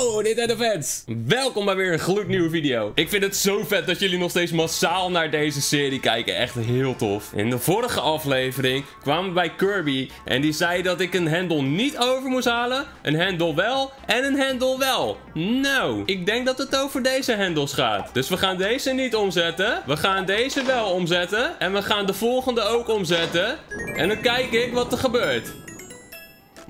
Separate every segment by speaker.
Speaker 1: Yo, Nintendo fans! Welkom bij weer een gloednieuwe video. Ik vind het zo vet dat jullie nog steeds massaal naar deze serie kijken. Echt heel tof. In de vorige aflevering kwamen we bij Kirby en die zei dat ik een hendel niet over moest halen, een hendel wel en een hendel wel. Nou, ik denk dat het over deze hendels gaat. Dus we gaan deze niet omzetten. We gaan deze wel omzetten. En we gaan de volgende ook omzetten. En dan kijk ik wat er gebeurt.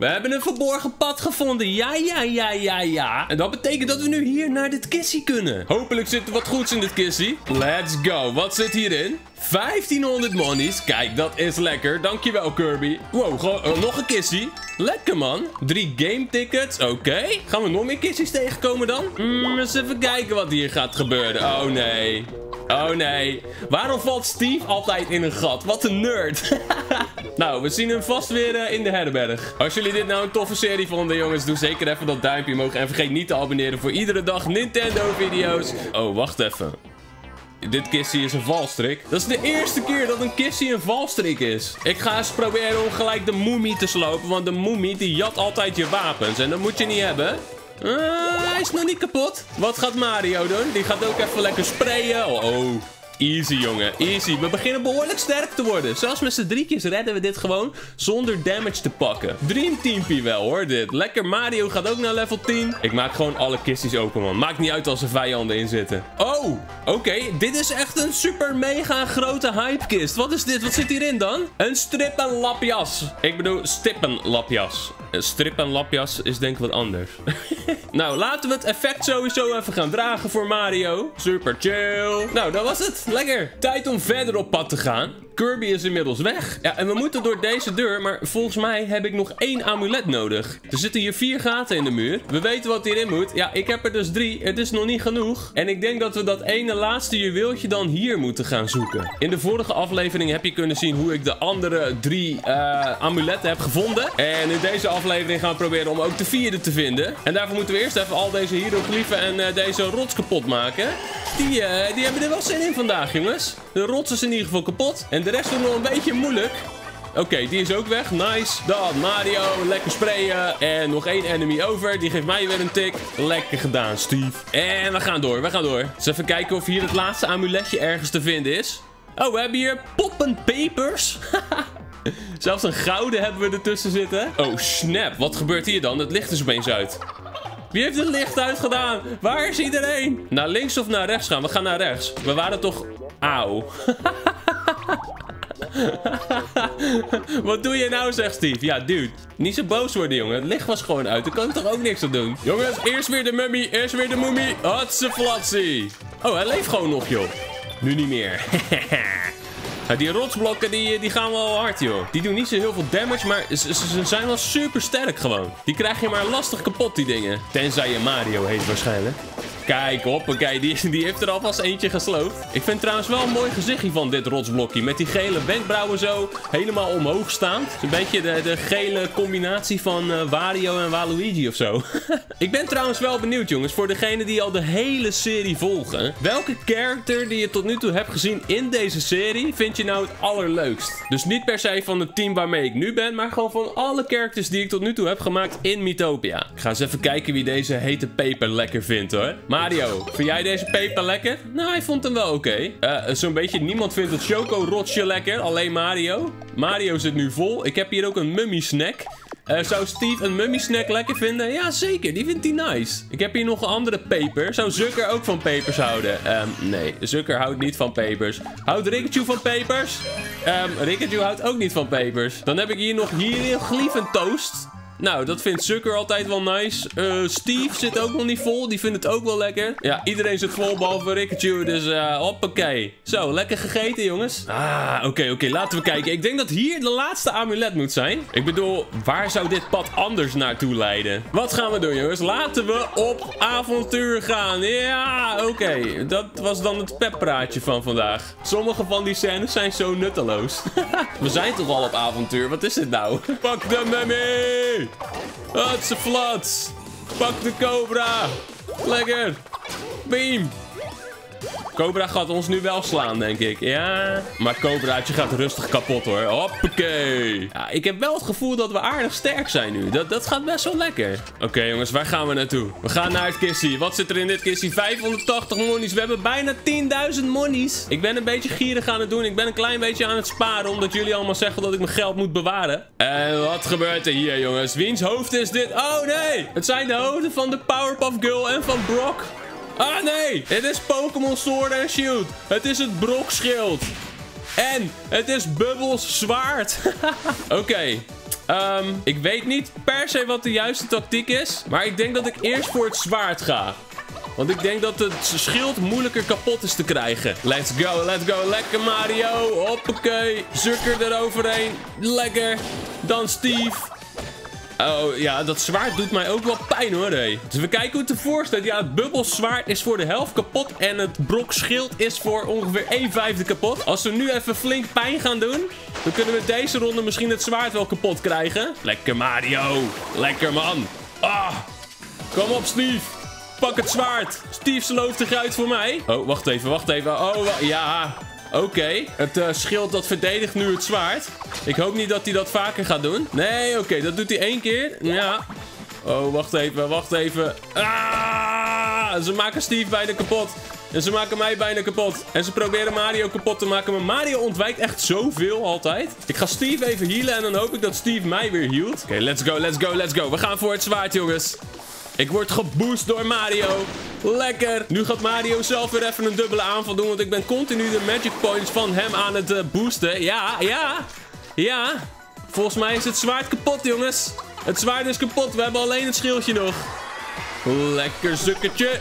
Speaker 1: We hebben een verborgen pad gevonden. Ja, ja, ja, ja, ja. En dat betekent dat we nu hier naar dit kissie kunnen. Hopelijk zit er wat goeds in dit kissie. Let's go. Wat zit hierin? 1500 monies. Kijk, dat is lekker. Dankjewel, Kirby. Wow, uh, nog een kissie. Lekker, man. Drie game tickets. Oké. Gaan we nog meer kissies tegenkomen dan? Mm, eens even kijken wat hier gaat gebeuren. Oh, nee. Oh nee. Waarom valt Steve altijd in een gat? Wat een nerd. nou, we zien hem vast weer uh, in de herberg. Als jullie dit nou een toffe serie vonden, jongens, doe zeker even dat duimpje omhoog. En vergeet niet te abonneren voor iedere dag Nintendo video's. Oh, wacht even. Dit kissie is een valstrik. Dat is de eerste keer dat een kissie een valstrik is. Ik ga eens proberen om gelijk de moemie te slopen. Want de moemie die jat altijd je wapens. En dat moet je niet hebben. Uh, hij is nog niet kapot. Wat gaat Mario doen? Die gaat ook even lekker sprayen. Oh, oh. Easy, jongen. Easy. We beginnen behoorlijk sterk te worden. Zelfs met z'n drietjes redden we dit gewoon zonder damage te pakken. Dream Teampie wel, hoor, dit. Lekker. Mario gaat ook naar level 10. Ik maak gewoon alle kistjes open, man. Maakt niet uit als er vijanden in zitten. Oh, oké. Dit is echt een super mega grote hypekist. Wat is dit? Wat zit hierin dan? Een strip en lapjas. Ik bedoel, stippenlapjas. Een strip en lapjas is denk ik wat anders. nou, laten we het effect sowieso even gaan dragen voor Mario. Super chill. Nou, dat was het. Lekker. Tijd om verder op pad te gaan. Kirby is inmiddels weg. Ja, en we moeten door deze deur, maar volgens mij heb ik nog één amulet nodig. Er zitten hier vier gaten in de muur. We weten wat hierin moet. Ja, ik heb er dus drie. Het is nog niet genoeg. En ik denk dat we dat ene laatste juweeltje dan hier moeten gaan zoeken. In de vorige aflevering heb je kunnen zien hoe ik de andere drie uh, amuletten heb gevonden. En in deze aflevering gaan we proberen om ook de vierde te vinden. En daarvoor moeten we eerst even al deze hieroglyphen en uh, deze rots kapot maken. Die, uh, die hebben er wel zin in vandaag, jongens. De rots is in ieder geval kapot. En de rest is nog een beetje moeilijk. Oké, die is ook weg. Nice. Dan Mario. Lekker sprayen. En nog één enemy over. Die geeft mij weer een tik. Lekker gedaan, Steve. En we gaan door. We gaan door. Dus even kijken of hier het laatste amuletje ergens te vinden is. Oh, we hebben hier poppenpapers. Zelfs een gouden hebben we ertussen zitten. Oh, snap. Wat gebeurt hier dan? Het licht is opeens uit. Wie heeft het licht uitgedaan? Waar is iedereen? Naar links of naar rechts gaan? We gaan naar rechts. We waren toch... Auw. Wat doe je nou, zegt Steve? Ja, dude. Niet zo boos worden, jongen. Het licht was gewoon uit. Dan kan ik toch ook niks aan doen? Jongens, eerst weer de mummy. Eerst weer de mummie. Hatseflatsie. Oh, hij leeft gewoon nog, joh. Nu niet meer. die rotsblokken die, die gaan wel hard, joh. Die doen niet zo heel veel damage, maar ze, ze zijn wel super sterk gewoon. Die krijg je maar lastig kapot, die dingen. Tenzij je Mario heet waarschijnlijk. Kijk, hoppakee, die, die heeft er alvast eentje gesloopt. Ik vind trouwens wel een mooi gezichtje van dit rotsblokje. Met die gele wenkbrauwen zo helemaal omhoog staan. Het is een beetje de, de gele combinatie van uh, Wario en Waluigi of zo. ik ben trouwens wel benieuwd, jongens, voor degenen die al de hele serie volgen. Welke character die je tot nu toe hebt gezien in deze serie vind je nou het allerleukst? Dus niet per se van het team waarmee ik nu ben, maar gewoon van alle characters die ik tot nu toe heb gemaakt in Mythopia. Ik ga eens even kijken wie deze hete peper lekker vindt, hoor. Mario, vind jij deze peper lekker? Nou, hij vond hem wel oké. Uh, Zo'n beetje niemand vindt het choco-rotsje lekker. Alleen Mario. Mario zit nu vol. Ik heb hier ook een mummy snack. Uh, zou Steve een mummy snack lekker vinden? Ja, zeker. Die vindt hij nice. Ik heb hier nog een andere peper. Zou Zucker ook van pepers houden? Um, nee, Zucker houdt niet van pepers. Houdt Rikachu van pepers? Um, Rikachu houdt ook niet van pepers. Dan heb ik hier nog hieroglyphen toast. Nou, dat vindt Sucker altijd wel nice. Uh, Steve zit ook nog niet vol. Die vindt het ook wel lekker. Ja, iedereen zit vol, behalve Rikachu. Dus uh, hoppakee. Zo, lekker gegeten, jongens. Ah, oké, oké. laten we kijken. Ik denk dat hier de laatste amulet moet zijn. Ik bedoel, waar zou dit pad anders naartoe leiden? Wat gaan we doen, jongens? Laten we op avontuur gaan. Ja, oké. Dat was dan het peppraatje van vandaag. Sommige van die scènes zijn zo nutteloos. we zijn toch al op avontuur? Wat is dit nou? Pak de mummy! Hutse flats. Pak de cobra. Lekker. Beam. Cobra gaat ons nu wel slaan, denk ik. Ja, maar Cobraatje gaat rustig kapot, hoor. Hoppakee. Ja, ik heb wel het gevoel dat we aardig sterk zijn nu. Dat, dat gaat best wel lekker. Oké, jongens, waar gaan we naartoe? We gaan naar het kissie. Wat zit er in dit kissie? 580 monies. We hebben bijna 10.000 monies. Ik ben een beetje gierig aan het doen. Ik ben een klein beetje aan het sparen, omdat jullie allemaal zeggen dat ik mijn geld moet bewaren. En wat gebeurt er hier, jongens? Wiens hoofd is dit? Oh, nee! Het zijn de hoofden van de Powerpuff Girl en van Brock. Ah, nee! Het is Pokémon Sword and Shield. Het is het Brock schild. En het is Bubbles zwaard. Oké. Ehm, ik weet niet per se wat de juiste tactiek is. Maar ik denk dat ik eerst voor het zwaard ga. Want ik denk dat het schild moeilijker kapot is te krijgen. Let's go, let's go. Lekker Mario. Hoppakee. Zukker eroverheen. Lekker. Dan Steve. Oh, ja, dat zwaard doet mij ook wel pijn hoor, hé. Dus we kijken hoe het ervoor staat. Ja, het bubbelzwaard is voor de helft kapot. En het brokschild is voor ongeveer 1 vijfde kapot. Als we nu even flink pijn gaan doen... dan kunnen we deze ronde misschien het zwaard wel kapot krijgen. Lekker Mario. Lekker man. Ah. Kom op, Steve. Pak het zwaard. Steve slooft eruit voor mij. Oh, wacht even, wacht even. Oh, ja. Oké, het uh, schild dat verdedigt nu het zwaard. Ik hoop niet dat hij dat vaker gaat doen. Nee, oké, dat doet hij één keer. Ja. Oh, wacht even, wacht even. Ah, ze maken Steve bijna kapot. En ze maken mij bijna kapot. En ze proberen Mario kapot te maken. Maar Mario ontwijkt echt zoveel altijd. Ik ga Steve even healen. En dan hoop ik dat Steve mij weer healt. Oké, let's go, let's go, let's go. We gaan voor het zwaard, jongens. Ik word geboost door Mario. Lekker. Nu gaat Mario zelf weer even een dubbele aanval doen. Want ik ben continu de magic points van hem aan het uh, boosten. Ja, ja. Ja. Volgens mij is het zwaard kapot, jongens. Het zwaard is kapot. We hebben alleen het schildje nog. Lekker zukkertje.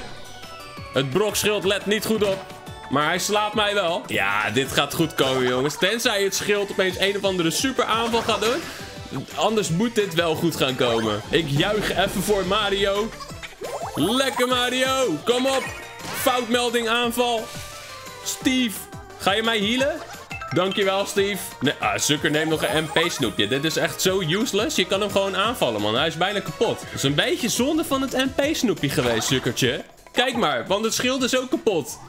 Speaker 1: Het brokschild let niet goed op. Maar hij slaat mij wel. Ja, dit gaat goed komen, jongens. Tenzij het schild opeens een of andere super aanval gaat doen. Anders moet dit wel goed gaan komen. Ik juich even voor Mario. Lekker Mario. Kom op. Foutmelding aanval. Steve. Ga je mij healen? Dankjewel, Steve. Nee, ah, Zucker neemt nog een MP-snoepje. Dit is echt zo useless. Je kan hem gewoon aanvallen, man. Hij is bijna kapot. Het is een beetje zonde van het MP-snoepje geweest, Zuckertje. Kijk maar, want het schild is ook kapot.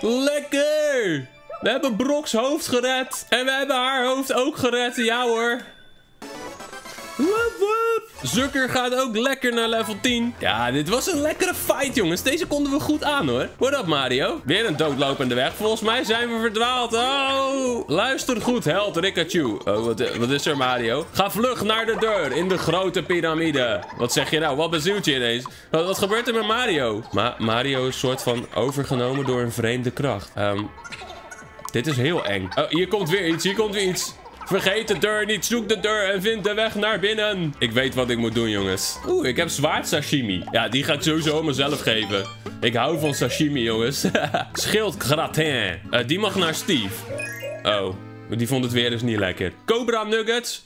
Speaker 1: Lekker! We hebben Broks hoofd gered. En we hebben haar hoofd ook gered. Ja hoor. Zucker gaat ook lekker naar level 10. Ja, dit was een lekkere fight, jongens. Deze konden we goed aan, hoor. What up, Mario? Weer een doodlopende weg. Volgens mij zijn we verdwaald. Oh, luister goed, held Rikachu. Oh, wat, wat is er, Mario? Ga vlug naar de deur in de grote piramide. Wat zeg je nou? Wat bezielt je ineens? Wat, wat gebeurt er met Mario? Ma Mario is soort van overgenomen door een vreemde kracht. Um, dit is heel eng. Oh, hier komt weer iets. Hier komt weer iets. Vergeet de deur niet. Zoek de deur en vind de weg naar binnen. Ik weet wat ik moet doen, jongens. Oeh, ik heb zwaard sashimi. Ja, die ga ik sowieso mezelf geven. Ik hou van sashimi, jongens. Schild gratin. Uh, die mag naar Steve. Oh, die vond het weer dus niet lekker. Cobra nuggets.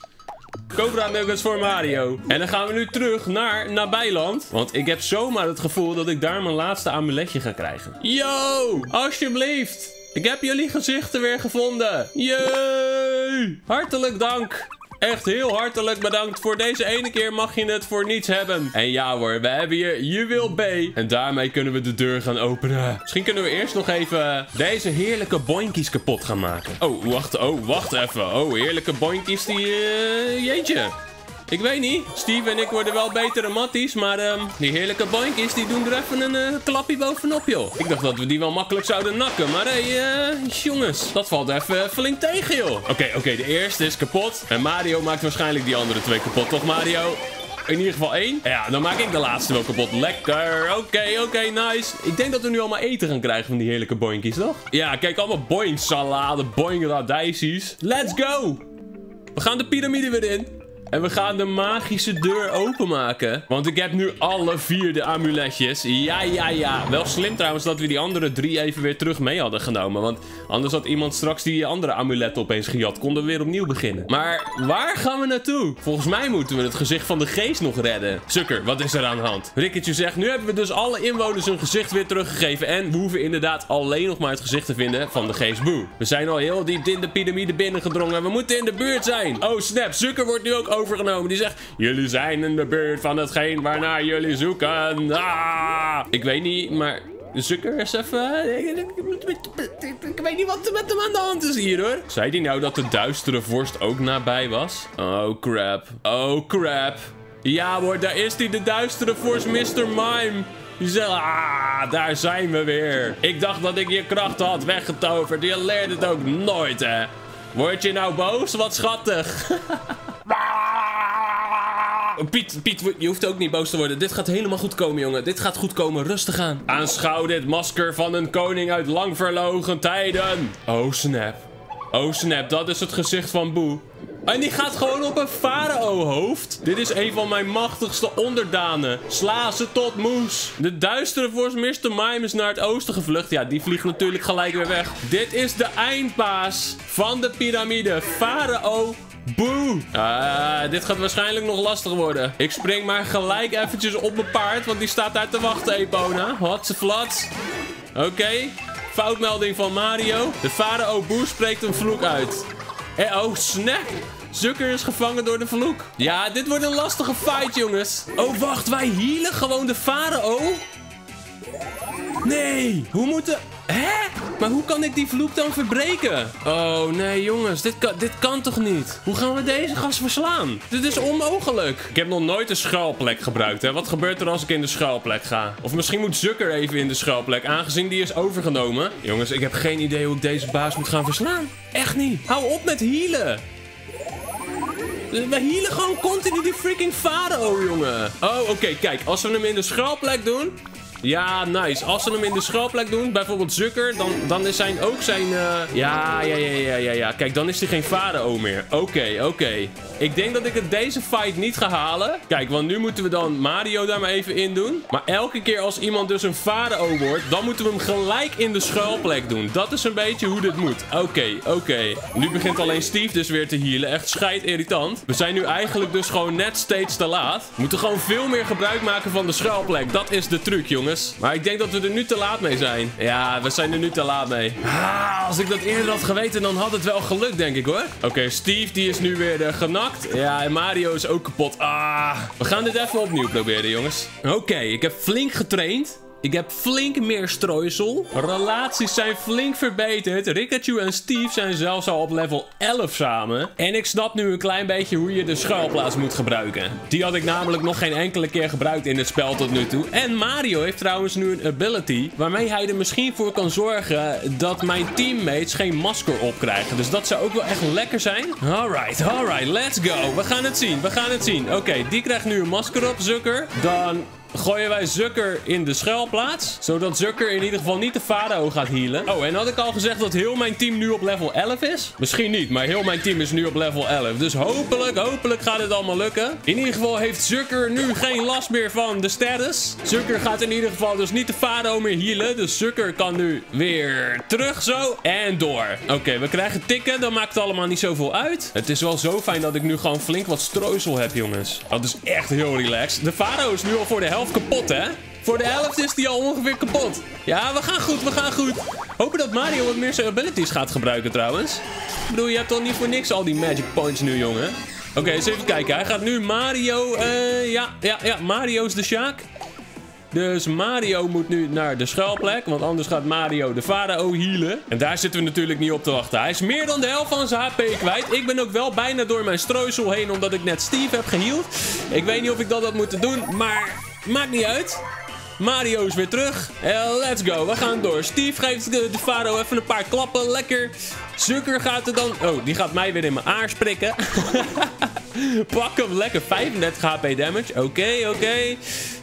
Speaker 1: Cobra Nuggets voor Mario. En dan gaan we nu terug naar Nabijland. Want ik heb zomaar het gevoel dat ik daar mijn laatste amuletje ga krijgen. Yo, alsjeblieft. Ik heb jullie gezichten weer gevonden. Hartelijk dank. Echt heel hartelijk bedankt. Voor deze ene keer mag je het voor niets hebben. En ja hoor, we hebben hier juweel B. En daarmee kunnen we de deur gaan openen. Misschien kunnen we eerst nog even deze heerlijke boinkies kapot gaan maken. Oh, wacht. Oh, wacht even. Oh, heerlijke boinkies die... Uh, jeetje. Ik weet niet. Steve en ik worden wel betere matties. Maar um, die heerlijke bankjes die doen er even een uh, klapje bovenop, joh. Ik dacht dat we die wel makkelijk zouden nakken. Maar hé, hey, uh, jongens. Dat valt even flink tegen, joh. Oké, oké. De eerste is kapot. En Mario maakt waarschijnlijk die andere twee kapot. Toch, Mario? In ieder geval één. Ja, dan maak ik de laatste wel kapot. Lekker. Oké, oké, nice. Ik denk dat we nu allemaal eten gaan krijgen van die heerlijke boinkies, toch? Ja, kijk, allemaal boing salade, boing radijsies. Let's go. We gaan de piramide weer in. En we gaan de magische deur openmaken. Want ik heb nu alle vier de amuletjes. Ja, ja, ja. Wel slim trouwens dat we die andere drie even weer terug mee hadden genomen. Want anders had iemand straks die andere amuletten opeens gejat. Konden we weer opnieuw beginnen. Maar waar gaan we naartoe? Volgens mij moeten we het gezicht van de geest nog redden. Sukker, wat is er aan de hand? Ricketje zegt, nu hebben we dus alle inwoners hun gezicht weer teruggegeven. En we hoeven inderdaad alleen nog maar het gezicht te vinden van de geest Boe. We zijn al heel diep in de piramide binnengedrongen. We moeten in de buurt zijn. Oh snap, Sukker wordt nu ook overgenomen. Die zegt, jullie zijn in de buurt van hetgeen waarnaar jullie zoeken. Ah! Ik weet niet, maar Zucker is even... Ik weet niet wat er met hem aan de hand is hier, hoor. Zei hij nou dat de duistere vorst ook nabij was? Oh, crap. Oh, crap. Ja hoor, daar is hij, de duistere vorst, Mr. Mime. Die zegt, ah, daar zijn we weer. Ik dacht dat ik je kracht had weggetoverd. Je leert het ook nooit, hè. Word je nou boos? Wat schattig. Piet, Piet, je hoeft ook niet boos te worden. Dit gaat helemaal goed komen, jongen. Dit gaat goed komen. Rustig aan. Aanschouw dit masker van een koning uit lang verlogen tijden. Oh, snap. Oh, snap. Dat is het gezicht van Boe. En die gaat gewoon op een farao-hoofd. Dit is een van mijn machtigste onderdanen. Sla ze tot moes. De duistere vorst Mr. Mime is naar het oosten gevlucht. Ja, die vliegt natuurlijk gelijk weer weg. Dit is de eindbaas van de piramide. Farao Boe! Ah, dit gaat waarschijnlijk nog lastig worden. Ik spring maar gelijk eventjes op mijn paard, want die staat daar te wachten, Epona. flats. Oké. Foutmelding van Mario. De farao Boe spreekt een vloek uit. Eh, oh, snap! Zucker is gevangen door de vloek. Ja, dit wordt een lastige fight, jongens. Oh, wacht, wij healen gewoon de farao? Nee, hoe moeten... Hè? Maar hoe kan ik die vloek dan verbreken? Oh, nee jongens, dit kan, dit kan toch niet? Hoe gaan we deze gas verslaan? Dit is onmogelijk. Ik heb nog nooit een schuilplek gebruikt, hè. Wat gebeurt er als ik in de schuilplek ga? Of misschien moet Zucker even in de schuilplek, aangezien die is overgenomen. Jongens, ik heb geen idee hoe ik deze baas moet gaan verslaan. Echt niet. Hou op met healen. We healen gewoon continu die freaking Farao, jongen. Oh, oké, kijk. Als we hem in de schuilplek doen, ja, nice. Als ze hem in de schuilplek doen, bijvoorbeeld Zucker, dan, dan is zijn ook zijn... Uh... Ja, ja, ja, ja, ja, ja. Kijk, dan is hij geen Farao meer. Oké, oké. Ik denk dat ik het deze fight niet ga halen. Kijk, want nu moeten we dan Mario daar maar even in doen. Maar elke keer als iemand dus een Farao wordt, dan moeten we hem gelijk in de schuilplek doen. Dat is een beetje hoe dit moet. Oké, oké. Nu begint alleen Steve dus weer te healen. Echt scheid irritant. We zijn nu eigenlijk dus gewoon net steeds te laat. We moeten gewoon veel meer gebruik maken van de schuilplek. Dat is de truc, jongens. Maar ik denk dat we er nu te laat mee zijn. Ja, we zijn er nu te laat mee. Ah, als ik dat eerder had geweten, dan had het wel gelukt, denk ik hoor. Oké, Steve die is nu weer uh, genakt. Ja, en Mario is ook kapot. Ah, we gaan dit even opnieuw proberen, jongens. Oké, ik heb flink getraind. Ik heb flink meer strooisel. Relaties zijn flink verbeterd. Rikachu en Steve zijn zelfs al op level 11 samen. En ik snap nu een klein beetje hoe je de schuilplaats moet gebruiken. Die had ik namelijk nog geen enkele keer gebruikt in het spel tot nu toe. En Mario heeft trouwens nu een ability waarmee hij er misschien voor kan zorgen dat mijn teammates geen masker opkrijgen. Dus dat zou ook wel echt lekker zijn. Alright, alright, let's go. We gaan het zien, we gaan het zien. Oké, die krijgt nu een masker op, Zucker. Dan gooien wij Zucker in de schuilplaats. Zodat Zucker in ieder geval niet de Farao gaat healen. Oh, en had ik al gezegd dat heel mijn team nu op level 11 is? Misschien niet, maar heel mijn team is nu op level 11. Dus hopelijk, hopelijk gaat het allemaal lukken. In ieder geval heeft Zucker nu geen last meer van de status. Zucker gaat in ieder geval dus niet de Farao meer healen. Dus Zucker kan nu weer terug zo. En door. Oké, we krijgen tikken. Dat maakt allemaal niet zoveel uit. Het is wel zo fijn dat ik nu gewoon flink wat strooisel heb, jongens. Dat is echt heel relaxed. De Farao is nu al voor de helft kapot, hè? Voor de helft is die al ongeveer kapot. Ja, we gaan goed, we gaan goed. Hopen dat Mario wat meer zijn abilities gaat gebruiken trouwens. Ik bedoel, je hebt toch niet voor niks al die magic points nu, jongen? Oké, eens even kijken. Hij gaat nu Mario... Uh, ja, ja, ja. Mario is de Sjaak. Dus Mario moet nu naar de schuilplek. Want anders gaat Mario de Farao healen. En daar zitten we natuurlijk niet op te wachten. Hij is meer dan de helft van zijn HP kwijt. Ik ben ook wel bijna door mijn streusel heen. Omdat ik net Steve heb geheeld. Ik weet niet of ik dat had moeten doen. Maar Maakt niet uit. Mario is weer terug. Uh, let's go, we gaan door. Steve geeft de, de Faro even een paar klappen. Lekker. Zucker gaat er dan... Oh, die gaat mij weer in mijn aars prikken. Pak hem lekker. 35 HP damage. Oké, oké.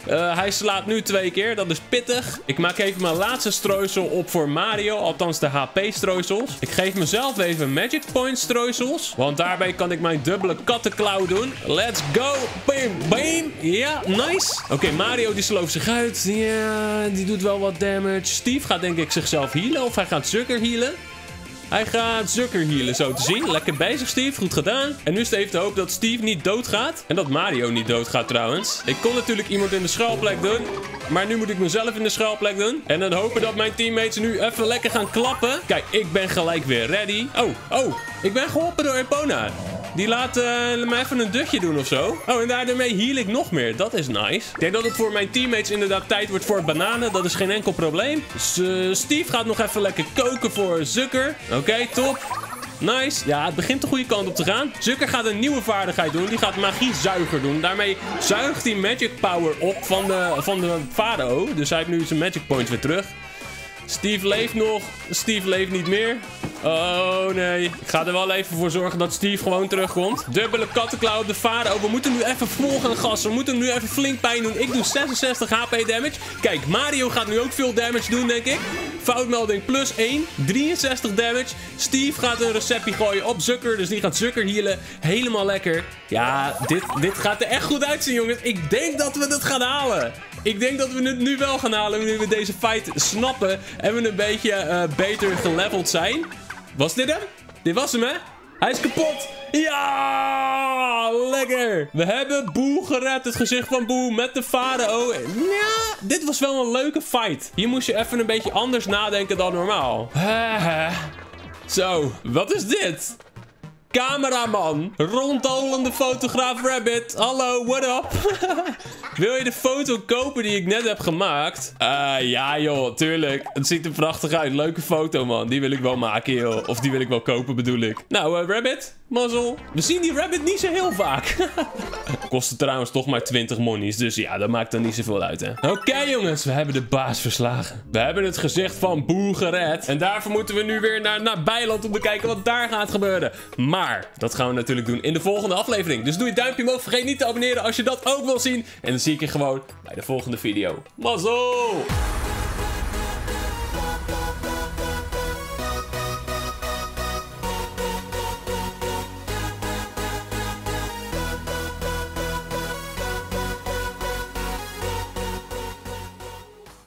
Speaker 1: Eh, hij slaat nu twee keer. Dat is pittig. Ik maak even mijn laatste strooisel op voor Mario. Althans de HP-strooisels. Ik geef mezelf even Magic Point strooisels. Want daarbij kan ik mijn dubbele kattenklauw doen. Let's go. Bam, bam. Ja, nice. Oké, Mario die slooft zich uit. Ja, die doet wel wat damage. Steve gaat denk ik zichzelf healen. Of hij gaat Zucker healen. Hij gaat Zucker healen, zo te zien. Lekker bezig, Steve. Goed gedaan. En nu is het even de hoop dat Steve niet doodgaat. En dat Mario niet doodgaat, trouwens. Ik kon natuurlijk iemand in de schuilplek doen. Maar nu moet ik mezelf in de schuilplek doen. En dan hopen dat mijn teammates nu even lekker gaan klappen. Kijk, ik ben gelijk weer ready. Oh, oh. Ik ben geholpen door Epona. Die laat uh, me even een dutje doen of zo. Oh, en daarmee heal ik nog meer. Dat is nice. Ik denk dat het voor mijn teammates inderdaad tijd wordt voor bananen. Dat is geen enkel probleem. Uh, Steve gaat nog even lekker koken voor Zucker. Oké, top. Nice. Ja, het begint de goede kant op te gaan. Zucker gaat een nieuwe vaardigheid doen. Die gaat magiezuiger doen. Daarmee zuigt hij magic power op van de, van de Faro. Dus hij heeft nu zijn magic points weer terug. Steve leeft nog. Steve leeft niet meer. Oh nee. Ik ga er wel even voor zorgen dat Steve gewoon terugkomt. Dubbele kattenklauw op de Faro. We moeten nu even vol gaan. We moeten nu even flink pijn doen. Ik doe 66 HP damage. Kijk, Mario gaat nu ook veel damage doen, denk ik. Foutmelding plus 1. 63 damage. Steve gaat een receptie gooien op Zucker. Dus die gaat Zucker healen. Helemaal lekker. Ja, dit, dit gaat er echt goed uitzien, jongens. Ik denk dat we het gaan halen. Ik denk dat we het nu wel gaan halen. Nu we deze fight snappen. En we een beetje uh, beter geleveld zijn. Was dit hem? Dit was hem, hè? Hij is kapot. Ja, lekker. We hebben Boe gered. Het gezicht van Boe met de farao. Ja, dit was wel een leuke fight. Hier moest je even een beetje anders nadenken dan normaal. Zo, wat is dit? Cameraman. Rondolende fotograaf Rabbit. Hallo, what up? Wil je de foto kopen die ik net heb gemaakt? Uh, ja joh, tuurlijk. Het ziet er prachtig uit. Leuke foto man. Die wil ik wel maken joh. Of die wil ik wel kopen bedoel ik. Nou, uh, Rabbit. Mazzel. We zien die Rabbit niet zo heel vaak. Kostte trouwens toch maar 20 monies. Dus ja, dat maakt dan niet zoveel uit hè. Oké jongens, we hebben de baas verslagen. We hebben het gezicht van Boe gered. En daarvoor moeten we nu weer naar, naar Bijland om te kijken wat daar gaat gebeuren. Maar dat gaan we natuurlijk doen in de volgende aflevering. Dus doe je duimpje omhoog. Vergeet niet te abonneren als je dat ook wil zien. En dan zie ik je gewoon bij de volgende video. Mazzel!